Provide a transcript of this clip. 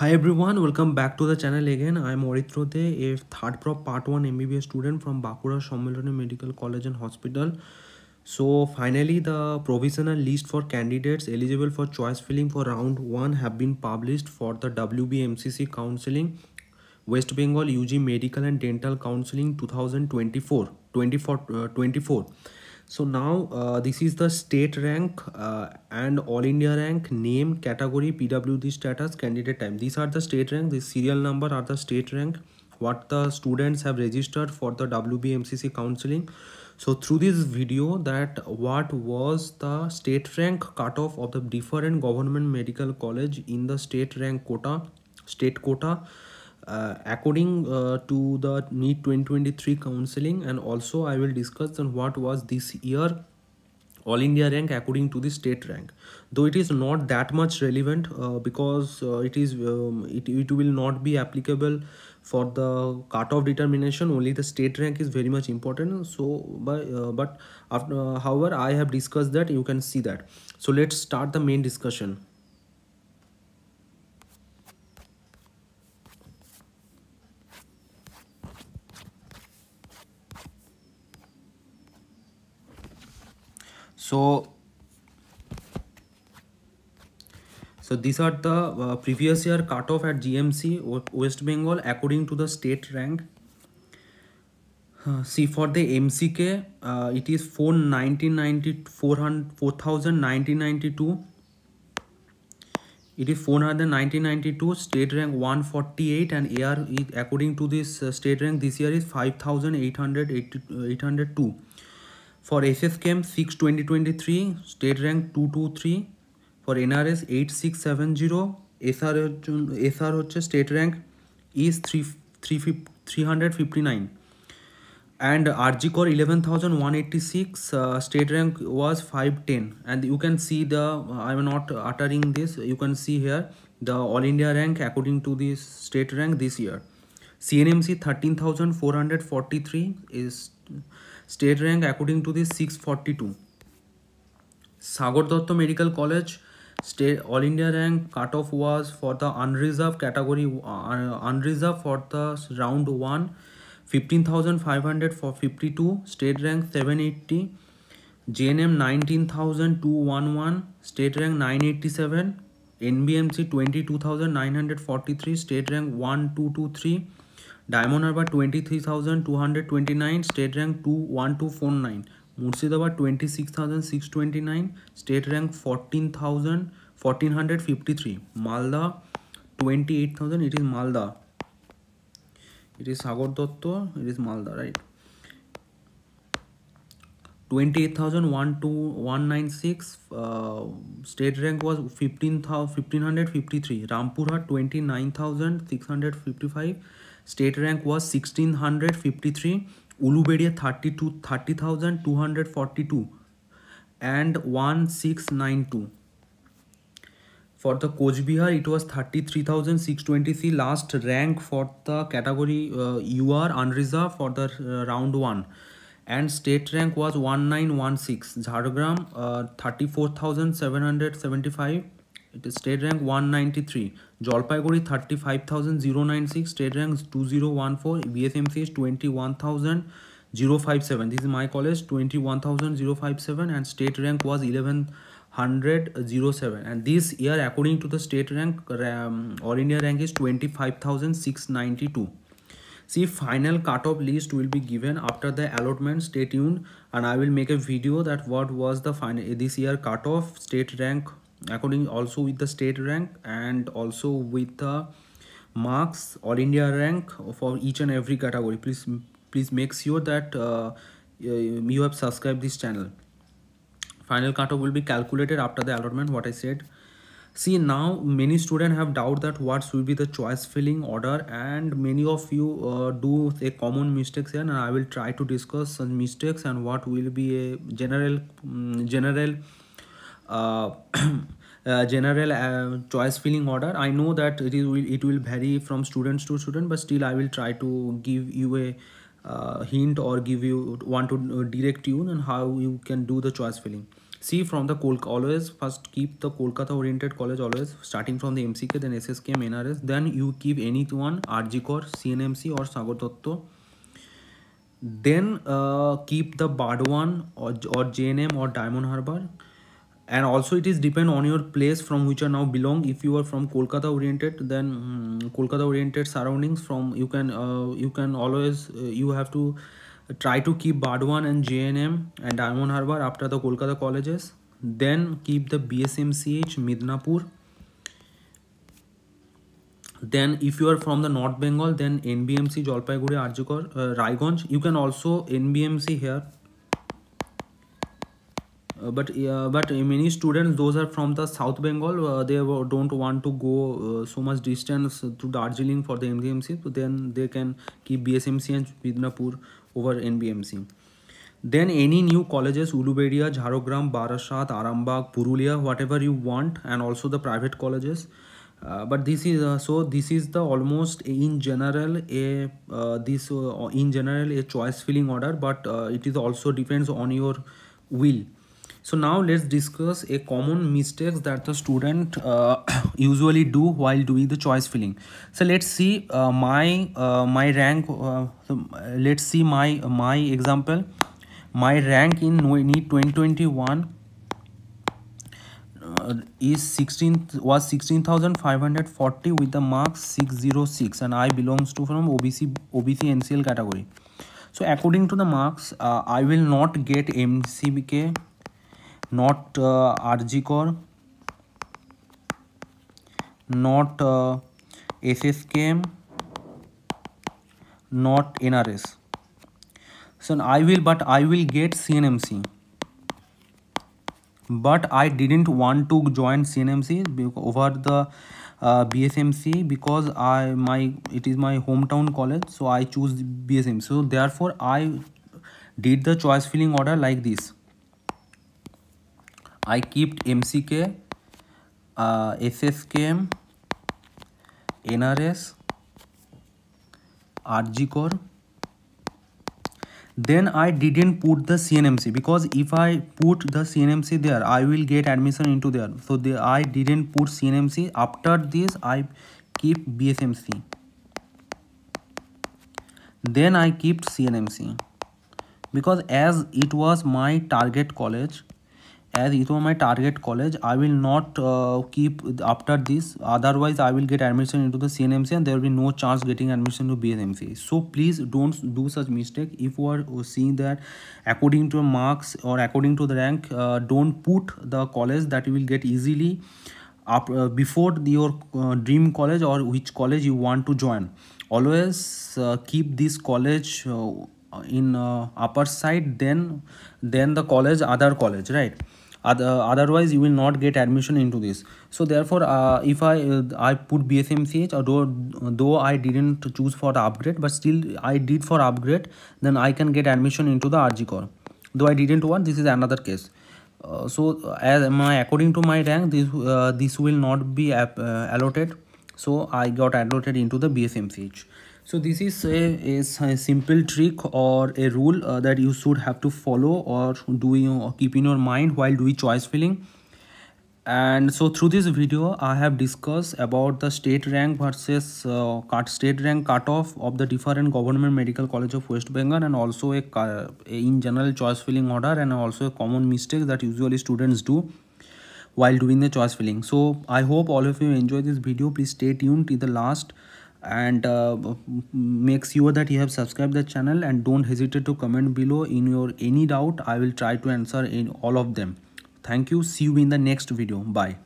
Hi everyone, welcome back to the channel again. I am Oritrode, a third prof part 1 MBBS student from Bankura Sammilani Medical College and Hospital. So finally the provisional list for candidates eligible for choice filling for round 1 have been published for the WBMCC counseling West Bengal UG Medical and Dental Counseling 2024 24 uh, 24 so now uh, this is the state rank uh, and all india rank name category pwd status candidate time. These are the state rank the serial number are the state rank what the students have registered for the wbmcc counseling. So through this video that what was the state rank cutoff of the different government medical college in the state rank quota state quota uh, according uh, to the NEET 2023 counseling and also I will discuss on what was this year all India rank according to the state rank. Though it is not that much relevant uh, because uh, it is um, it, it will not be applicable for the cutoff determination only the state rank is very much important. So by uh, but after uh, however I have discussed that you can see that. So let's start the main discussion so so these are the uh, previous year cutoff at gmc west bengal according to the state rank. Uh, see for the mck uh, it is 4,990 4,1992 it is 4,1992 state rank 148 and is according to this uh, state rank this year is 5,802 for SSKM 6 2023, state rank 223. For NRS 8670, SR, SR hoche, state rank is 3, 359. And RG Kar 11186, uh, state rank was 510. And you can see the, I'm not uttering this, you can see here the All India rank according to the state rank this year. CNMC 13,443 is state rank according to this 642 Sagar Datta Medical College state all India rank cutoff was for the unreserved category uh, unreserved for the round 1 15500 for 52 state rank 780 JNM 19211 state rank 987 NBMC 22943 state rank 1223 Diamond Harbour twenty three thousand two hundred twenty nine state rank two one two four nine Murshidabad twenty six thousand six twenty nine state rank fourteen thousand fourteen hundred fifty three Malda twenty eight thousand it is Malda. It is Sagar Dutta it is Malda right twenty eight thousand one two one nine six state rank was fifteen thou fifteen hundred fifty three Rampurhat twenty nine thousand six hundred fifty five state rank was 1653 Uluberia 32 30242 and 1692 for the Cooch Behar it was 33623 last rank for the category uh, UR unreserved for the uh, round 1 and state rank was 1916 Jhargram uh, 34775 it is state rank 193 Jalpaiguri 35096 state rank 2014 BSMC is 21057 this is my college 21057 and state rank was 1107 and this year according to the state rank um, all India rank is 25692 see final cutoff list will be given after the allotment. Stay tuned and i will make a video that what was the final this year cutoff state rank according also with the state rank and also with the marks all india rank for each and every category. Please please make sure that uh, you have subscribed this channel. Final cutoff will be calculated after the allotment what i said. See now many students have doubt that what should be the choice filling order and many of you uh, do a common mistakes here and i will try to discuss some mistakes and what will be a general um, general general uh, choice filling order. I know that it is it will vary from students to student but still i will try to give you a uh, hint or give you want to direct you on how you can do the choice filling. See from the Kol always first keep the Kolkata oriented college always starting from the MCK then SSKM NRS then you keep any one RG Kar CNMC or Sagar then uh, keep the Burdwan or, or JNM or Diamond Harbour and also it is depend on your place from which you now belong. If you are from kolkata oriented then um, kolkata oriented surroundings from you can uh, you can always uh, you have to try to keep burdwan and jnm and diamond harbor after the kolkata colleges. Then keep the bsmch midnapur. Then if you are from the north bengal then nbmc jalpaiguri RG Kar uh, raiganj you can also nbmc here uh, but uh, but many students those are from the south bengal uh, they don't want to go uh, so much distance to darjeeling for the nbmc so then they can keep bsmc and midnapur over nbmc then any new colleges uluberia jhargram barasat arambagh purulia whatever you want and also the private colleges. Uh, but this is so this is the almost in general a this in general a choice filling order but it is also depends on your will so now let's discuss a common mistakes that the student uh, usually do while doing the choice filling. So let's see uh, my uh, my rank uh, so let's see my my example. My rank in NEET 2021 uh, is 16 was 16540 with the marks 606 and i belongs to from obc obc ncl category. So according to the marks uh, i will not get mcbk not uh, RG not uh, SSKM, not NRS. So I will, but I will get CNMC. But I didn't want to join CNMC over the uh, BSMC because I my it is my hometown college, so I choose BSMC. So therefore, I did the choice filling order like this. I keeped M C K S S K M N R S R G Kar then I did didn't put the C N M C because if I put the C N M C there I will get admission in to there so they I didn't put C N M C after this I keep B S M C then I keeped C N M C because as it was my target college as is my target college I will not keep after this otherwise I will get admission in to the C N M C and there be no chance getting admission to B N M C so please don't do such mistake if you are see that according to marks और according to the rank don't put the college that you will get easily आप before your dream college और which college you want to join always keep this college in upper side then then the college other college right otherwise you will not get admission into this. So therefore uh, if i uh, i put bsmch although though i didn't choose for the upgrade but still i did for upgrade then i can get admission into the rg kar though i didn't want this is another case. Uh, so as my according to my rank this uh, this will not be uh, allotted. So i got allotted into the bsmch so this is a, a, simple trick or a rule uh, that you should have to follow or do or keep in your mind while doing choice filling. And so through this video i have discussed about the state rank versus uh, cut state rank cutoff of the different government medical college of west bengal and also a, a in general choice filling order and also a common mistake that usually students do while doing the choice filling. So i hope all of you enjoy this video. Please stay tuned till the last and uh, make sure that you have subscribed the channel and don't hesitate to comment below in your any doubt. I will try to answer in all of them. Thank you. See you in the next video. Bye